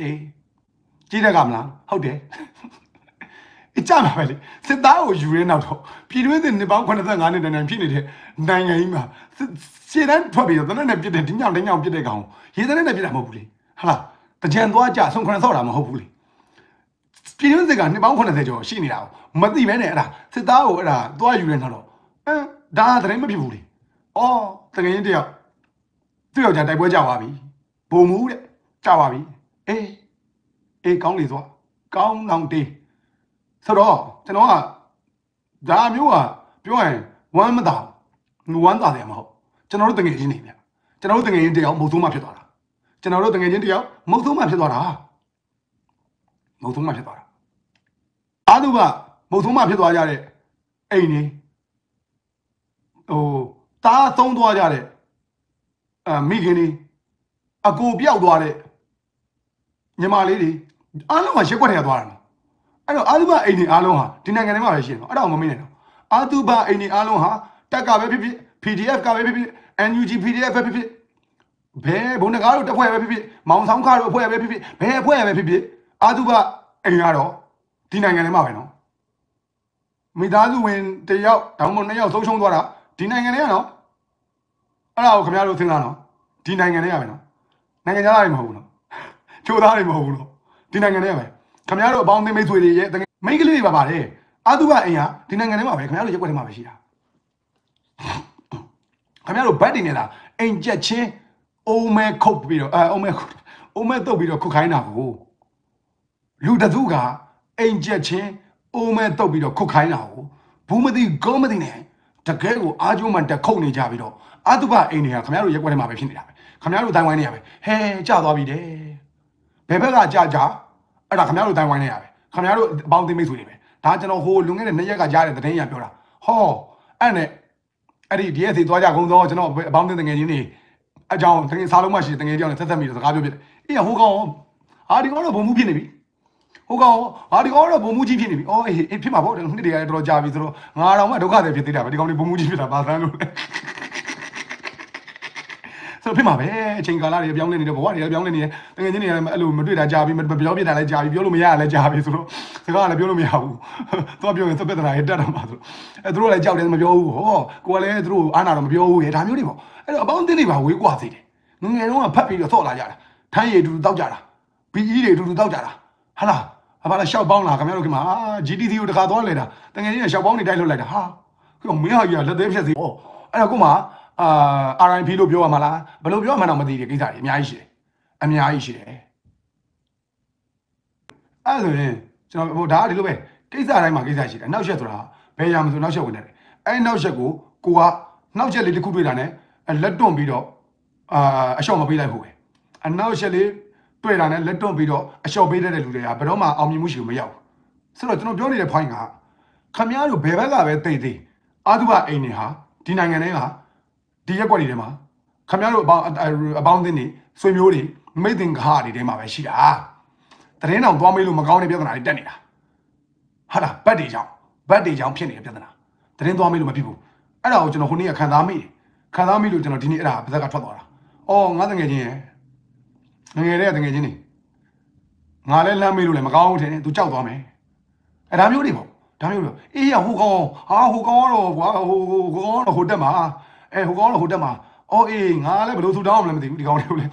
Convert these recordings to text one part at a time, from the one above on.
အေးကြည့်တဲ့ကမလားဟုတ်တယ်အကြမှာပဲလေစစ်သားကိုယူရဲနောက်တော့ပြည်တွင်းစစ်နှစ်ပေါင်း85နှစ်တန်းတန်းဖြစ်နေတဲ့နိုင်ငံကြီးမှာရှေ့တန်းထွက်ပြီးတော့တနက်နဲ့ပြစ်တဲ့ဒီညောင်တင်းညောင်ပြစ်တဲ့ကောင်ရေတနက်နဲ့ပြစ်တာမဟုတ်ဘူးလေဟာလားတကြံသွားကြဆုံးခွန်းဆော့တာမဟုတ်ဘူးလေပြည်တွင်းစစ်ကနှစ်ပေါင်း80ကျော်ရှိနေတာကိုမသိပဲနဲ့အဲ့ဒါစစ်သားကိုအဲ့ဒါသွားယူရဲနောက်တော့အဲဒါသတင်းမဖြစ်ဘူးလေအော်တကယ်ရင်တယောက်သူ့ယောက်ျားတိုက်ပွဲကြသွားပြီဘုံမှုတဲ့ကြသွားပြီ အေးအေးကောင်းလေသွားကောင်းလောင်တေးဆိုတော့ကျွန်တော်ကဒါမျိုးကပြောရင်ဝမ်းမသာဝမ်းသာတယ်မဟုတ်ကျွန်တော်တို့တငယ်ချင်းနေဗျကျွန်တော်တို့တငယ်ချင်းတယောက်မုတ်သုံးမှဖြစ်သွားတာကျွန်တော်တို့တငယ်ချင်းတယောက်မုတ်သုံးမှဖြစ်သွားတာမုတ်သုံးမှဖြစ်သွားတာအားလုံးကမုတ်သုံးမှဖြစ်သွားကြတဲ့အိမ်နေဟိုတားသုံးသွားကြတဲ့အာမိခင်နေအကိုပြောက်သွားတဲ့ ညီမလေးတွေအားလုံးကရက်ွက်ထဲသွားတာနော်အဲ့တော့အာသုဘအိမ်နေအားလုံးဟာဒီနိုင်ငံထဲမှာပဲရှိနေတော့အဲ့ဒါကိုမမေ့နဲ့တော့အာသုဘအိမ်နေအားလုံးဟာတက်ကပဲဖြစ်ဖြစ် PDF ကပဲဖြစ်ဖြစ် NUG PDF ပဲဖြစ်ဖြစ်ဘယ်ဘုံတကားတို့တစ်ဖွဲ့ပဲဖြစ်ဖြစ်မောင်ဆောင်ခါတို့အဖွဲ့ပဲဖြစ်ဖြစ်ဘယ်အဖွဲ့ပဲဖြစ်ဖြစ်အာသုဘအိမ်ကတော့ဒီနိုင်ငံထဲမှာပဲနော်မိသားစုဝင်တယောက်တောင်မနှစ်ယောက်ဆုံးရှုံးသွားတာဒီနိုင်ငံထဲကနော်အဲ့ဒါကိုခင်ဗျားတို့သင်သားနော်ဒီနိုင်ငံထဲကပဲနော်နိုင်ငံသားတွေမဟုတ်ဘူးနော် ချိုးသားတွေမဟုတ်ဘူးနော်ဒီနိုင်ငံထဲကပဲခင်ဗျားတို့အပေါင်းအသင်းမိတ်ဆွေတွေရဲ့မိန်းကလေးတွေပါပါတယ်အာသုဘအိမ်ကဒီနိုင်ငံထဲမှာပဲခင်ဗျားတို့ရက်ွက်ထဲမှာပဲရှိတာခင်ဗျားတို့ဘတ်တင်နေတာအိမ်ကြက်ချင်းအိုးမဲခုတ်ပြီးတော့အဲအိုးမဲခုတ်အိုးမဲတုတ်ပြီးတော့ခုတ်ခိုင်းတာကိုလူတစုကအိမ်ကြက်ချင်းအိုးမဲတုတ်ပြီးတော့ခုတ်ခိုင်းတာကိုဘူးမသိကောမသိနဲ့တကယ်ကိုအားကျိုးမှန်တက်ခုတ်နေကြပြီးတော့အာတုဘအိမ်တွေကခင်ဗျားတို့ရက်ွက်ထဲမှာပဲဖြစ်နေတာပဲခင်ဗျားတို့တိုင်ဝိုင်းနေရပဲဟဲကြသွားပြီတဲ့ ဘယ်ဘက်ကကြကြအဲ့ဒါခင်ဗျားတို့တိုင်ဝိုင်းနေရပဲခင်ဗျားတို့အပေါင်းအသင်းမိတ်ဆွေတွေပဲဒါကျွန်တော်ဟိုလွန်ခဲ့တဲ့နှစ်ရက်ကကြားတဲ့သတင်းရပြောတာဟောအဲ့နဲ့အဲ့ဒီ DSC သွားကြကုန်သောကျွန်တော်အပေါင်းအသင်းတငယ်ချင်းတွေအကြောင်းတကယ်စားလုံးမရှိတငယ်တယောက်နဲ့ဆက်ဆက်မိတယ်စကားပြောပြတယ်အေးဟိုကောင်ဟာဒီကောင်တော့ဘုံမှုဖြစ်နေပြီဟိုကောင်ဟာဒီကောင်တော့ဘုံမှုကြီးဖြစ်နေပြီအော်အေးအေးဖြစ်မှာပေါ့နှစ်တည်းကတော်တော်ကြာပြီဆိုတော့ငါတော့မှဒုက္ခတွေဖြစ်သေးတာပဲဒီကောင်လေးဘုံမှုကြီးဖြစ်တာပါသန်းလို့ ဆိုဖြစ်မှာပဲအချိန်ကာလတွေပြောင်းလဲနေတယ်ဘဝတွေလည်းပြောင်းလဲနေတယ်တကယ်ချင်းတွေလည်းအဲ့လိုမတွေ့တာကြာပြီမပြောပြတာလည်းကြာပြီပြောလို့မရလည်းကြာပြီဆိုတော့စကားလည်းပြောလို့မရဘူးသွားပြောရင်သပြဿနာတွေတက်တာမှာဆိုအဲသူတို့လည်းကြောက်တယ်မပြောဘူးဟောကိုကလည်းသူတို့အားနာတော့မပြောဘူးရေဒါမျိုးတွေပေါ့အဲ့တော့အပေါင်းအသင်းတွေပါဝေးကွာသေးတယ်ငငယ်တုန်းကဖတ်ပြီးတော့ဆော့လာကြတာထိုင်းရည်တူတူတောက်ကြတာဘီအီတွေတူတူတောက်ကြတာဟာလားဘာလဲရှောက်ပေါင်းလာခင်ဗျားတို့ခင်ဗျာ GTC ကိုတခါသွားလေတာတကယ်ကြီးရှောက်ပေါင်းတွေတိုက်လွတ်လိုက်တာဟာခုမင်းဟာကြီးကလက်သေးဖြတ်စီဩအဲ့တော့ကိုမှ အာ RIP လို့ပြောရမှာလားဘယ်လိုပြောရမှန်းတော့မသိတဲ့ကိစ္စတွေအများကြီးရှိတယ်အများကြီးရှိတယ်အဲ့ဆိုရင်ကျွန်တော်ဟိုဒါကဒီလိုပဲကိစ္စတိုင်းမှာကိစ္စရှိတယ်နောက်ချက်ဆိုတာဘယ်ရမဆိုနောက်ချက်ဝင်တယ်အဲ့နောက်ချက်ကိုကိုကနောက်ချက်လေးတစ်ခုတွေ့တာ ਨੇ လက်တွန့်ပြီးတော့အာအလျှော့မပေးလိုက်ဘူးပဲအနောက်ချက်လေးတွေ့တာ ਨੇ လက်တွန့်ပြီးတော့အလျှော့ပေးတဲ့လူတွေကဘယ်တော့မှအောင်မြင်မှုရှိလို့မရောက်ဘူးဆိုတော့ကျွန်တော်ပြောနေတဲ့ point ကခမည်းတော်ဘယ်ဘက်ကပဲတိတ်သေးအာသုဘအိမ်နေဟာဒီနိုင်ငံထဲက ဒီရက်ွက်တွေထဲမှာခမရတို့အပေါင်းအပေါင်းအသင်းတွေဆွေမျိုးတွေမိသင်္ကားတွေထဲမှာပဲရှိတာတရင်တောင်သွားမေးလို့မကောင်းတဲ့ပြဿနာတွေတက်နေတာဟာလားဘတ်တွေကြောင့်ဘတ်တွေကြောင့်ဖြစ်နေတဲ့ပြဿနာတရင်သွားမေးလို့မဖြစ်ဘူးအဲ့ဒါကိုကျွန်တော်ခုနေ့ကခံစားမိတယ်ခံစားမိလို့ကျွန်တော်ဒီနေ့အဲ့ဒါပါဇက်ကထွက်သွားတာအော်ငါတငယ်ချင်းရယ်ငငယ်တဲ့တငယ်ချင်းနေငါလည်းလမ်းမေးလို့လည်းမကောင်းဘူးထင်တယ်သူကြောက်သွားမယ်အဲ့ဒါမျိုးတွေပေါ့ဒါမျိုးလို့အေးရဟိုကောင်ဟာဟိုကောင်ကတော့ကွာဟိုဟိုကောင်ကတော့ဟိုတက်မှာ အဲဟိုကောင်တော့ဟိုတက်မှာအော်အေးငါလည်းဘယ်လိုဆူတောင်းအောင်လဲမသိဘူးဒီကောင်လေးကိုလည်း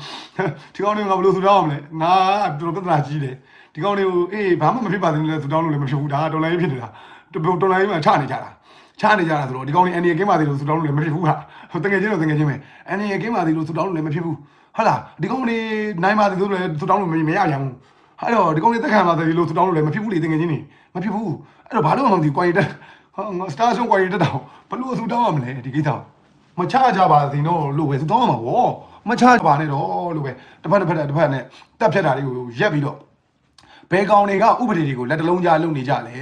ဒီကောင်လေးကငါဘယ်လိုဆူတောင်းအောင်လဲငါတော်တော်ပြဿနာကြီးတယ်ဒီကောင်လေးကိုအေးဘာမှမဖြစ်ပါဘူးလေဆူတောင်းလို့လည်းမဖြစ်ဘူးဒါကတော်လိုင်းဖြစ်နေတာတော်လိုင်းမှာချနေကြတာချနေကြတာဆိုတော့ဒီကောင်လေးအန်ဒီကင်းပါသေးလို့ဆူတောင်းလို့လည်းမဖြစ်ဘူးဟာတကယ်ချင်းတော့တကယ်ချင်းပဲအန်ဒီကင်းပါသေးလို့ဆူတောင်းလို့လည်းမဖြစ်ဘူးဟုတ်လားဒီကောင်လေးနိုင်ပါသေးလို့လည်းဆူတောင်းလို့မရပြန်ဘူးအဲ့တော့ဒီကောင်လေးတက်ခံပါသေးလို့ဆူတောင်းလို့လည်းမဖြစ်ဘူးလေတကယ်ချင်းနေမဖြစ်ဘူးအဲ့တော့ဘာလို့မှမသိကွာရီတက်ဟာငါစတာဆုံးကွာရီတက်တော့ဘလို့ဆူတောင်းရမလဲဒီကိစ္စ မချကြပါစေတော့လို့ပဲသူတောင်းမှာဗောမချကြပါနဲ့တော့လို့ပဲတစ်ဖက်တစ်ဖက်တစ်ဖက်နဲ့တက်ဖြတ်တာတွေကိုရက်ပြီးတော့ဘယ်ကောင်တွေကဥပဒေတွေကိုလက်တလုံးကြားလုပ်နေကြလဲ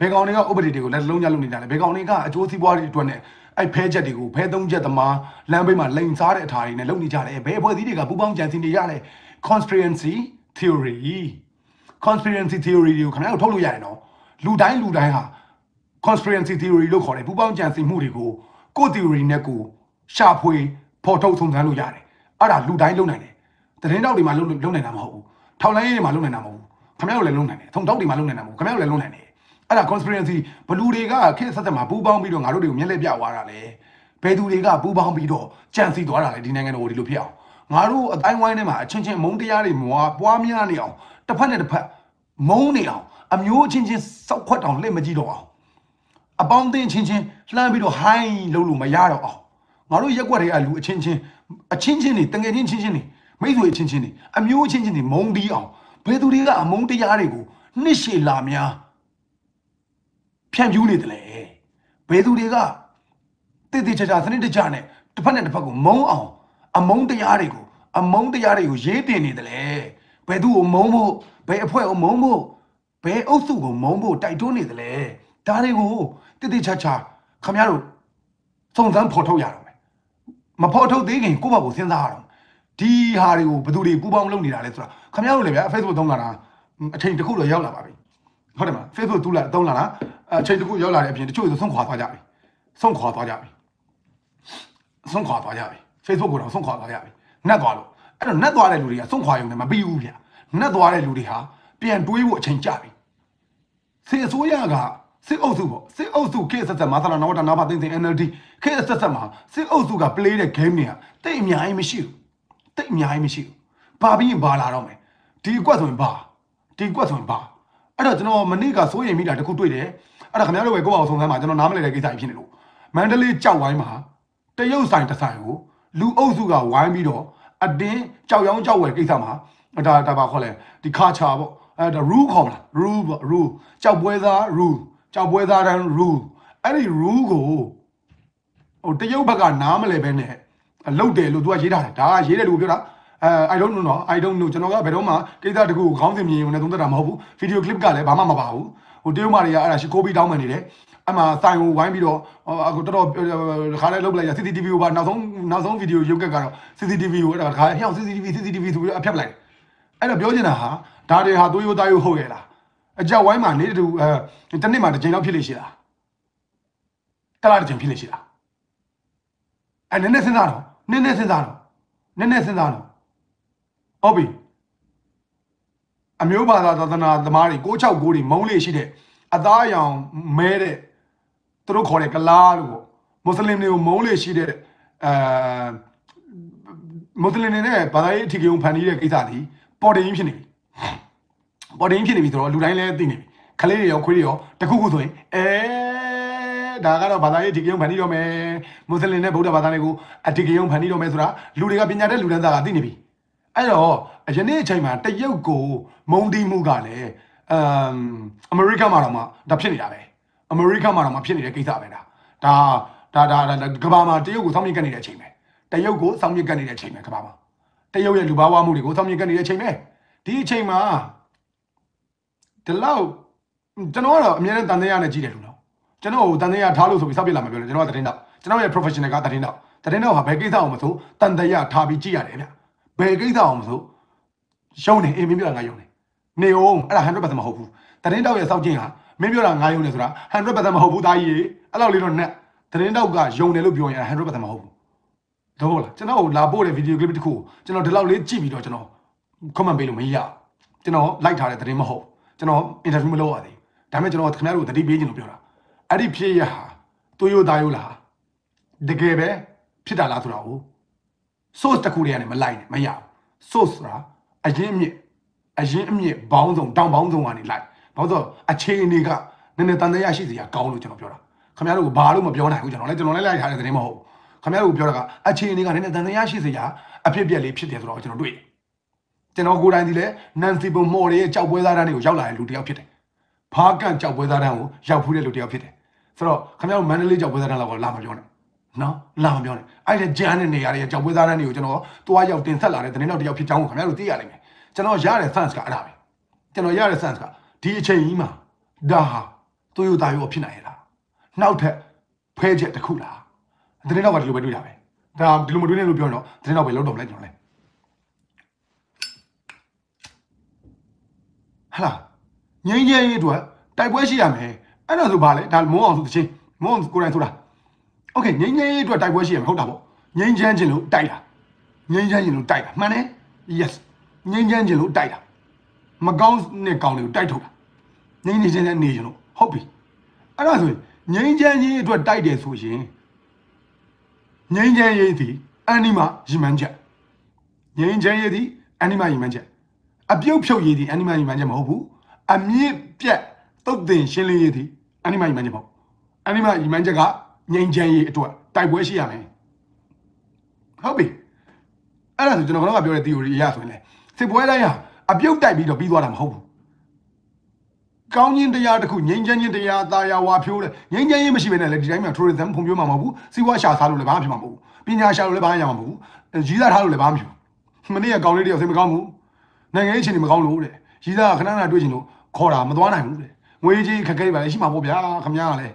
ဘယ်ကောင်တွေကဥပဒေတွေကိုလက်တလုံးကြားလုပ်နေကြလဲဘယ်ကောင်တွေကအကျိုးစီးပွားတွေအတွက်နဲ့အဲ့ဖဲချက်တွေကိုဖဲသုံးချက်သမားလမ်းဘေးမှာလိန်စားတဲ့အထာတွေနဲ့လုပ်နေကြတယ်ဘယ်အဖွဲ့အစည်းတွေကပူပေါင်းကြံစည်နေကြလဲ conspiracy theory conspiracy theory တွေကိုခင်ဗျားတို့ထုတ်လို့ရတယ်နော်လူတိုင်းလူတိုင်းဟာ conspiracy theory လို့ခေါ်တယ်ပူပေါင်းကြံစည်မှုတွေကို ကိုယ် theory နဲ့ကိုရှာဖွေဖော်ထုတ်ဆုံးစမ်းလို့ရတယ်အဲ့ဒါလူတိုင်းလုပ်နိုင်တယ်သတင်းတောက်တွေမှာလုပ်လုပ်နိုင်တာမဟုတ်ဘူးထောက်လိုင်းရေးတွေမှာလုံနိုင်တာမဟုတ်ဘူးခင်ဗျားတို့လည်းလုံနိုင်တယ်ထုံတောက်တွေမှာလုံနိုင်တာမဟုတ်ခင်ဗျားတို့လည်းလုံနိုင်တယ်အဲ့ဒါ conspiracy ဘလူတွေကခေတ်ဆက်ဆက်မှာပူးပေါင်းပြီးတော့ငါတို့တွေကိုမျက်လှည့်ပြသွားတာလေဘယ်သူတွေကပူးပေါင်းပြီးတော့ကြံစီသွားတာလေဒီနိုင်ငံတော်ကိုဒီလိုဖြစ်အောင်ငါတို့အတိုင်းဝိုင်းထဲမှာအချင်းချင်းမုန်းတရားတွေမွားပွားများနေအောင်တစ်ဖက်နဲ့တစ်ဖက်မုန်းနေအောင်အမျိုးအချင်းချင်းစောက်ခွက်တောင်လက်မကြည့်တော့အောင် အပေါင်းအသင်းချင်းချင်းလှမ်းပြီးတော့ဟိုင်းလို့လို့မရတော့အောင်ငါတို့ရက်ွက်တွေကလူအချင်းချင်းအချင်းချင်းတွေတငယ်ချင်းချင်းချင်းတွေမိတ်ဆွေအချင်းချင်းတွေအမျိုးအချင်းချင်းတွေမုန်းတီးအောင်ဘယ်သူတွေကအမုန်းတရားတွေကိုနှစ်ရှည်လာများဖြန့်ဖြူးနေတယ်လေဘယ်သူတွေကတည်တည်ချာချာစနစ်တကျနဲ့တစ်ဖက်နဲ့တစ်ဖက်ကိုမုန်းအောင်အမုန်းတရားတွေကိုအမုန်းတရားတွေကိုရေးတင်နေတယ်လေဘယ်သူကိုမုန်းဖို့ဘယ်အဖွဲ့ကိုမုန်းဖို့ဘယ်အုပ်စုကိုမုန်းဖို့တိုက်တွန်းနေတယ်လေ ဒါတွေကိုတည်တည်ချာချာခမရတို့စုံစမ်းဖော်ထုတ်ရတော့မယ်မဖော်ထုတ်သေးခင်ကိုယ့်ဘာကိုစဉ်းစားရတော့ဒီဟာတွေကိုဘယ်သူတွေပူပေါင်းလုပ်နေတာလဲဆိုတာခမရတို့လည်းဗျာ Facebook သုံးလာတာအချိန်တစ်ခုတော့ရောက်လာပါပြီဟုတ်တယ်မလား Facebook တူးလာသုံးလာတာအချိန်တစ်ခုရောက်လာတဲ့အပြင်တချို့ဆိုဆုံးခွာသွားကြပြီဆုံးခွာသွားကြပြီဆုံးခွာသွားကြပြီ Facebook ကိုတော့ဆုံးခွာသွားကြပြီနှက်သွားလို့အဲ့တော့နှက်သွားတဲ့လူတွေကဆုံးခွာရုံနဲ့မပြီးဘူးဗျနှက်သွားတဲ့လူတွေဟာပြန်တွေးဖို့အချိန်ကြပြီစေအစိုးရက စစ်အုပ်စုပေါ့စစ်အုပ်စုခေတ်ဆက်ဆက်မှာသလားနဝတနာဘာသိန်းစင် NLD ခေတ်ဆက်ဆက်မှာစစ်အုပ်စုက play တဲ့ game တွေကတိတ်အများကြီးမရှိဘူးတိတ်အများကြီးမရှိဘူးဘာပြီးရင်ဘာလာတော့မယ်ဒီကွက်ဆိုရင်ဘာဒီကွက်ဆိုရင်ဘာအဲ့တော့ကျွန်တော်မနေ့ကစိုးရိမ်မိတာတခုတွေ့တယ်အဲ့ဒါခင်ဗျားတို့ပဲကိုယ့်ဘာကိုစုံစမ်းမှာကျွန်တော်နားမလည်တဲ့ကိစ္စကြီးဖြစ်နေလို့မန္တလေးကြောက်ဝိုင်းမှာတရုတ်ဆိုင်တစ်ဆိုင်ကိုလူအုပ်စုကဝိုင်းပြီးတော့အတင်းကြောက်ရောင်းကြောက်ဝယ်ကိစ္စမှာဒါဒါပါခေါ်လဲဒီခါချာပေါ့အဲ့ဒါ rule ခေါ်မလား rule ပေါ့ rule ကြောက်ပွဲသား rule ကြောက်ပွဲသားတန်း rule အဲ့ဒီ rule ကိုဟိုတရုတ်ဘက်ကနားမလဲပဲနဲ့လုတ်တယ်လို့သူကရေးထားတယ်ဒါကရေးတယ်လို့ပြောတာအဲ I don't know နော် I don't know ကျွန်တော်ကဘယ်တော့မှကိစ္စတခုကိုခေါင်းစဉ်မြင်ုံနဲ့သုံးသပ်တာမဟုတ်ဘူးဗီဒီယိုကလစ်ကလည်းဘာမှမပါဘူးဟိုတရုတ်မတွေကအဲ့ဒါရှိကိုးပြီးတောင်းမှနေတယ်အမှဆိုင်ကိုဝိုင်းပြီးတော့အခုတော်တော်ခါလေးလုတ်လိုက်ရ CCTV ကိုပါနောက်ဆုံးနောက်ဆုံးဗီဒီယိုရုပ်ကက်ကတော့ CCTV ကိုအဲ့ဒါခါဟျောက် CCTV CCTV ဆိုပြီးတော့အဖြတ်ပလိုက်အဲ့တော့ပြောချင်တာဟာဒါတွေဟာသွေးရိုးသားရိုးဟုတ်ရဲ့လား အကြောက်ဝိုင်းမှာနေတူအဲတစ်နှစ်မှာတစ်ချိန်လောက်ဖြစ်လိမ့်ရှိလားတလားတစ်ချိန်ဖြစ်လိမ့်ရှိလားအဲနည်းနည်းစဉ်းစားတော့နည်းနည်းစဉ်းစားတော့နည်းနည်းစဉ်းစားတော့ဟုတ်ပြီအမျိုးဘာသာသာသနာသမားတွေ669တွေမုံးလေးရှိတဲ့အသားအယောင်မဲတဲ့သူတို့ခေါ်တဲ့ကလားလို့ပေါ့မွတ်စလင်တွေကိုမုံးလေးရှိတဲ့အဲမွတ်စလင်တွေနဲ့ဘာသာရေးအထီးကယုံဖန်တီးတဲ့ကိစ္စဒီပေါ်တင်ဖြစ်နေပြီ ပေါ်တင်ဖြစ်နေပြီဆိုတော့လူတိုင်းလည်းသိနေပြီခလေးတွေရောခွေးတွေရောတခုခုဆိုရင်အဲဒါကတော့ဘာသာရေးအထီးကယုံဖန်တီးတော့မယ်မွတ်စလင်နဲ့ဗုဒ္ဓဘာသာတွေကိုအထီးကယုံဖန်တီးတော့မယ်ဆိုတာလူတွေကပညာတတ်လူတန်းသားကသိနေပြီအဲ့တော့ယနေ့အချိန်မှာတရုတ်ကိုမုံတီးမှုကလည်းအမ်အမေရိကန်မှာတော့မှဒါဖြစ်နေတာပဲအမေရိကန်မှာတော့မှဖြစ်နေတဲ့ကိစ္စပဲဒါဒါဒါဒါကဘာမှာတရုတ်ကိုစောင့်မြင့်ကပ်နေတဲ့အချိန်ပဲတရုတ်ကိုစောင့်မြင့်ကပ်နေတဲ့အချိန်ပဲကဘာမှာတရုတ်ရဲ့လူဘာဝမှုတွေကိုစောင့်မြင့်ကပ်နေတဲ့အချိန်ပဲဒီအချိန်မှာ ဒီလောက်ကျွန်တော်ကတော့အများနဲ့တန်သေးရနဲ့ကြီးတယ်လူတော့ကျွန်တော်ကိုတန်သေးရထားလို့ဆိုပြီးစောက်ပြလာမှာပြောတယ်ကျွန်တော်ကတရင်တော့ကျွန်တော်ရဲ့ professional ကတရင်တော့တရင်တော့ဟာဘယ်ကိစ္စအောင်မဆိုတန်သေးရထားပြီးကြည့်ရတယ်ဗျဘယ်ကိစ္စအောင်မဆိုရှုံးနေအေးမင်းပြောတာငါယုံနေနေအောင်အဲ့ဒါ100%မဟုတ်ဘူးတရင်တော့ရဲ့စောက်ချင်းဟာမင်းပြောတာငါယုံနေဆိုတာ100%မဟုတ်ဘူးသားကြီးအဲ့လောက်လေးတော့နဲ့တရင်တော့ကယုံတယ်လို့ပြောရင်100%မဟုတ်ဘူးတော့ဟုတ်လားကျွန်တော်လာပို့တဲ့ဗီဒီယိုကလစ်တစ်ခုကိုကျွန်တော်ဒီလောက်လေးကြည့်ပြီးတော့ကျွန်တော် comment ပေးလို့မရကျွန်တော်လိုက်ထားတဲ့သတင်းမဟုတ် ကျွန်တော် interview မလုပ်ရသေးဒါပေမဲ့ကျွန်တော်ခင်ဗျားတို့သတိပေးခြင်းလို့ပြောတာအဲ့ဒီဖြစ်ရဟာသွေးရိုးသားရိုးလားတကယ်ပဲဖြစ်တာလားဆိုတာကို source တစ်ခုတည်းကနေမလိုက်နဲ့မရဘူး source ဆိုတာအရင်အမြင့်အရင်အမြင့်ဘောင်းဆောင်တောင်ဘောင်းဆောင်ကနေလိုက်ဘာလို့ဆိုအခြေအနေကနည်းနည်းတန်တရားရှိစရာကောင်းလို့ကျွန်တော်ပြောတာခင်ဗျားတို့ကဘာလို့မပြောနိုင်ဘူးကျွန်တော်လည်းကျွန်တော်လည်းလိုက်ထားတဲ့သတင်းမဟုတ်ဘူးခင်ဗျားတို့ပြောတာကအခြေအနေကနည်းနည်းတန်တရားရှိစရာအဖြစ်ပြက်လေးဖြစ်တယ်ဆိုတော့ကျွန်တော်တွေ့တယ် ကျွန်တော်ကိုယ်တိုင်ဒီလဲနန်စီပုံမော်ရဲ့ကြောက်ပွဲသားတန်းတွေကိုရောက်လာတဲ့လူတစ်ယောက်ဖြစ်တယ်။ဘာကန့်ကြောက်ပွဲသားတန်းကိုရောက်ဖူးတဲ့လူတစ်ယောက်ဖြစ်တယ်။ဆိုတော့ခင်ဗျားတို့မန္တလေးကြောက်ပွဲသားတန်းလောက်လာမပြောနဲ့။နော်လာမပြောနဲ့။အဲ့ဒီဂျန်တဲ့နေရာတွေကြောက်ပွဲသားတန်းတွေကိုကျွန်တော်တွားရောက်တင်ဆက်လာတဲ့တင်းနောက်တစ်ယောက်ဖြစ်ကြောင်းကိုခင်ဗျားတို့သိရလိမ့်မယ်။ကျွန်တော်ရတဲ့ sense ကအဲ့ဒါပဲ။ကျွန်တော်ရတဲ့ sense ကဒီအချိန်ကြီးမှာဒါဟာသူ့ယူသားရောဖြစ်နိုင်ရလား။နောက်ထပ်ဖဲချက်တစ်ခုလား။တင်းနောက်ကဒီလိုပဲတွေ့တာပဲ။ဒါဒီလိုမတွေ့နဲ့လို့ပြောတော့တင်းနောက်ပဲလုံးတော့မလဲကျွန်တော်လဲ။ ဟလာငိမ့်ငိမ့်ရေးအတွက်တိုက်ပွဲရှိရမယ်အဲ့ဒါဆိုဘာလဲဒါမုံအောင်ဆိုတချင်းမုံအောင်ကိုယ်တိုင်ဆိုတာโอเคငိမ့်ငိမ့်ရေးအတွက်တိုက်ပွဲရှိရမယ်ဟုတ်တာပေါ့ငိမ့်ချမ်းခြင်းလို့တိုက်တာငိမ့်ချမ်းခြင်းလို့တိုက်တာမှန်တယ် yes ငိမ့်ချမ်းခြင်းလို့တိုက်တာ မကောင်းတဲ့ကောင်တွေကိုတိုက်ထုတ်တာငိမ့်နေချင်းနဲ့နေကြလို့ဟုတ်ပြီအဲ့ဒါဆိုရင်ငိမ့်ချမ်းကြီးအတွက်တိုက်တယ်ဆိုရင်ငိမ့်ချမ်းရေးသည်အန်နီမာရီမန်းချက်ငိမ့်ချမ်းရေးသည်အန်နီမာရီမန်းချက် အပြုတ်ဖြုတ်ရေးသည်အန်နီမာရီမန်းချက်မဟုတ်ဘူးအမြင့်ပြက်တုတ်တင်ရှင်းလင်းရေးသည်အန်နီမာရီမန်းချက်မဟုတ်အန်နီမာရီမန်းချက်ကငိမ့်ချမ်းရေးအတွက်တိုက်ပွဲရှိရမယ်ဟုတ်ပြီအဲ့ဒါဆိုကျွန်တော်ကတော့ပြောတဲ့ theory အရဆိုရင်လေစစ်ပွဲတိုင်းဟာအပြုတ်တိုက်ပြီးတော့ပြီးသွားတာမဟုတ်ဘူးကောင်းခြင်းတရားတစ်ခုငြိမ်းချမ်းခြင်းတရားတာယာဝါဖြိုးတယ်ငြိမ်းချမ်းရေးမရှိဘဲနဲ့လေဒီတိုင်းမှာ tourism ဖွံ့ဖြိုးမှာမဟုတ်ဘူးစီးပွားရှာစားလို့လည်းဘာမှဖြစ်မှာမဟုတ်ဘူးပညာရှာလို့လည်းဘာမှရမှာမဟုတ်ဘူးရည်သားထားလို့လည်းဘာမှမဖြစ်ဘူးမနေ့ကကောင်းလေးတယောက်စိတ်မကောင်းဘူး နိုင်ငံရေးအခြေအနေမကောင်းလို့တဲ့ရည်သားကခဏခဏတွေ့ချင်လို့ခေါ်တာမသွားနိုင်ဘူးတဲ့ငွေကြီးခက်ခဲပါလေရှိမှာပေါ့ဗျာခမများကလည်း